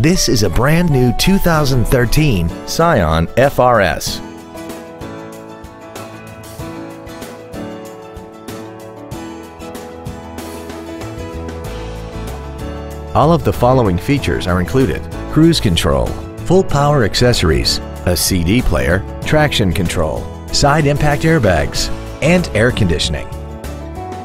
This is a brand new 2013 Scion FRS. All of the following features are included. Cruise control, full power accessories, a CD player, traction control, side impact airbags, and air conditioning.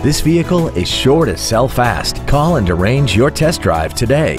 This vehicle is sure to sell fast. Call and arrange your test drive today.